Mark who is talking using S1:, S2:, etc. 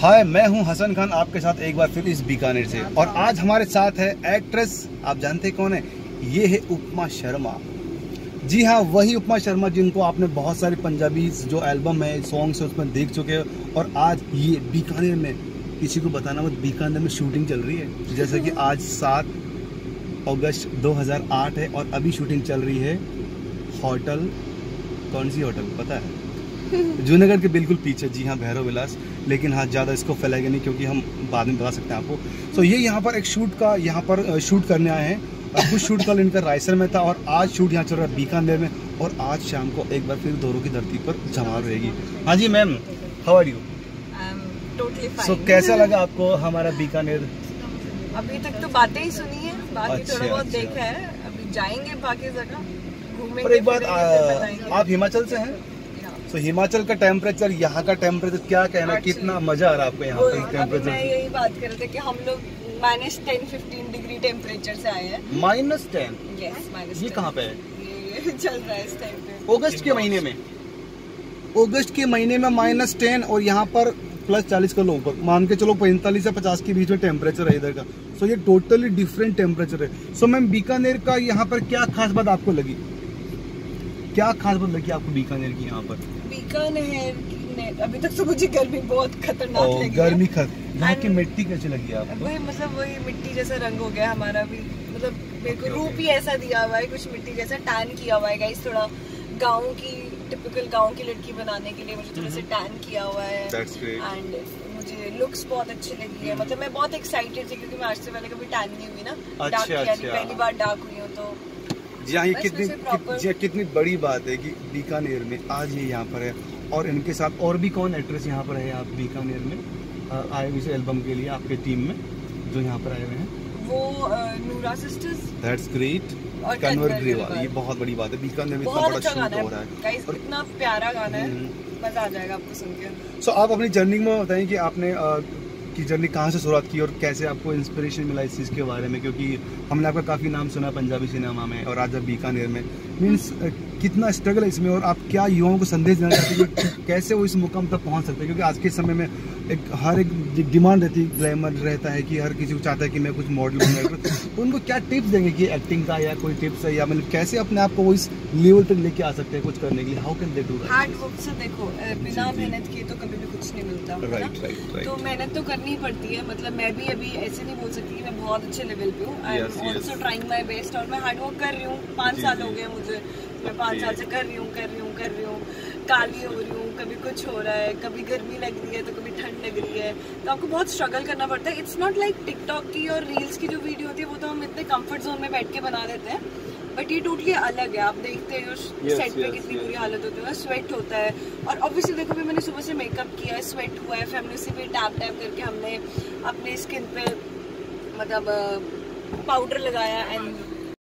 S1: हाय, मैं हूँ हसन खान आपके साथ एक बार फिर इस बीकानेर से। और आज हमारे साथ है एक्ट्रेस, आप जानते कौन है? ये है उपमा शर्मा। जी हाँ वही उपमा शर्मा जिनको आपने बहुत सारे पंजाबी जो एल्बम है सॉन्ग्स है, उसमें देख चुके हो। और आज ये बीकानेर में, किसी को बताना मत, बीकानेर में शूटिंग चल रही है। जैसे कि आज सात अगस्त 2008 है और अभी शूटिंग चल रही है होटल, कौन सी होटल, पता है? जूनागढ़ के बिल्कुल पीछे जी हाँ भैरव विलास। लेकिन हाँ ज़्यादा इसको फैलाएगा नहीं क्योंकि हम बाद में बता सकते हैं आपको। सो ये यहाँ पर एक शूट का यहाँ पर शूट करने आए हैं। कुछ शूट कल इनका रायसर में था और आज शूट यहाँ चल रहा है बीकानेर में। और आज शाम को एक बार फिर दोनों की धरती पर जमाल रहेगी। हाँ जी ma'am how are you so कैसा लगा आपको हमारा बीकानेर?
S2: अभी तक तो बातें ही सुनी है बाकी
S1: अच्छा,
S2: थोड़ा बहुत
S1: अच्छा।
S2: देखा है। अभी जाएँगे बाकी जगह घूमेंगे
S1: और एक बात। आप हिमाचल से हैं? तो हिमाचल का टेम्परेचर यहाँ का टेम्परेचर क्या कहना कितना मज़ा आ रहा है आपको यहाँ
S2: मैं
S1: टेम्परेचर
S2: यही बात कर रहे थे कि हम लोग minus ten fifteen degree temperature से आए हैं।
S1: माइनस टेन
S2: माइनस
S1: ये कहाँ पे है?
S2: चल रहा है इस टाइम पे।
S1: अगस्त के महीने में। अगस्त के महीने में माइनस टेन और यहाँ पर प्लस चालीस का लो ऊपर मान के चलो पैंतालीस से पचास के बीच में टेम्परेचर है इधर का। सो ये टोटली डिफरेंट टेम्परेचर है। सो मैम बीकानेर का यहाँ पर क्या खास बात आपको लगी? क्या खास बात लगी आपको बीकानेर की यहाँ पर?
S2: बीकानेर अभी तक तो मुझे गर्मी बहुत खतरनाक लगी
S1: गर्मी। यहाँ की मिट्टी कैसी लगी आपको?
S2: वही मतलब वही मिट्टी जैसा रंग हो गया हमारा भी। मतलब मेरे को रूप ही ऐसा दिया हुआ है कुछ मिट्टी जैसा टैन किया हुआ है गाइस थोड़ा गाँव की टिपिकल गाँव की लड़की बनाने के लिए मुझे थोड़ा सा टैन किया हुआ है।
S1: Mm-hmm.
S2: एंड मुझे लुक्स बहुत अच्छी लगी है। मतलब मैं बहुत एक्साइटेड थी क्योंकि मैं आज से पहले कभी टैन नहीं हुई ना।
S1: अच्छा,
S2: डार्क किया
S1: अच्छा।
S2: पहली बार डार्क हुई हूँ तो।
S1: जी हाँ ये कितनी हाँ, कितनी बड़ी बात है कि बीकानेर में आज ये यहाँ पर है और इनके साथ और भी कौन एक्ट्रेस यहाँ पर है आप बीकानेर में? आए हुए इस एल्बम के लिए आपके टीम में जो यहाँ पर आए हुए हैं।
S2: वो Noora sisters
S1: that's great Kanwar Grewal. ये बहुत बड़ी बात है। बीकानेर में इतना बड़ा
S2: अच्छा
S1: शूट हो। रहा
S2: है।
S1: है और
S2: इतना प्यारा गाना है।
S1: हम्म।
S2: मज़ा आ जाएगा आपको सुन के।
S1: सो आप अपनी जर्नी में बताएँ कि आपने अ, की जर्नी कहाँ से शुरुआत की और कैसे आपको इंस्पिरेशन मिला इस चीज़ के बारे में? क्योंकि हमने आपका काफ़ी नाम सुना पंजाबी सिनेमा में और आज अब बीकानेर में। मीन्स कितना स्ट्रगल है इसमें और आप क्या युवाओं को संदेश देना चाहते हैं कैसे वो इस मुकाम तक पहुँच सकते हैं? क्योंकि आज के समय में एक हर एक डिमांड रहती है ग्लैमर रहता है कि हर किसी को चाहता है कि मैं कुछ मॉडल बनूँ तो उनको क्या टिप्स देंगे कि एक्टिंग का या कोई टिप्स है या मतलब कैसे अपने आप को वो इस लेवल तक लेके आ सकते हैं कुछ करने के लिए? How can they do
S2: hard work से देखो बिना। मेहनत किए तो कभी भी कुछ नहीं मिलता?
S1: राइट राइट राइट
S2: तो मेहनत तो करनी पड़ती है मतलब मैं भी अभी ऐसे नहीं बोल सकती कि मैं बहुत अच्छे लेवल पे हूँ। I am also trying my best और मैं हार्ड वर्क कर रही हूँ। पाँच साल हो गए मुझे। मैं पाँच साल से कर रही हूँ कर रही हूँ कर रही हूँ। काली हो रही हूँ कभी कुछ हो रहा है कभी गर्मी लग रही है तो कभी ठंड लग रही है। तो आपको बहुत स्ट्रगल करना पड़ता है। इट्स नॉट लाइक टिकटॉक की और रील्स की जो वीडियो होती है वो तो हम इतने कंफर्ट जोन में बैठ के बना देते हैं। बट ये टोटली अलग है। आप देखते हैं
S1: Yes,
S2: सेट पे
S1: yes,
S2: कितनी
S1: yes.
S2: बुरी हालत होती है स्वेट होता है। और ऑब्वियसली देखो भी मैंने सुबह से मेकअप किया है स्वेट हुआ है फिर हमने उसी पे टैप टैप करके हमने अपने स्किन पे मतलब पाउडर लगाया एंड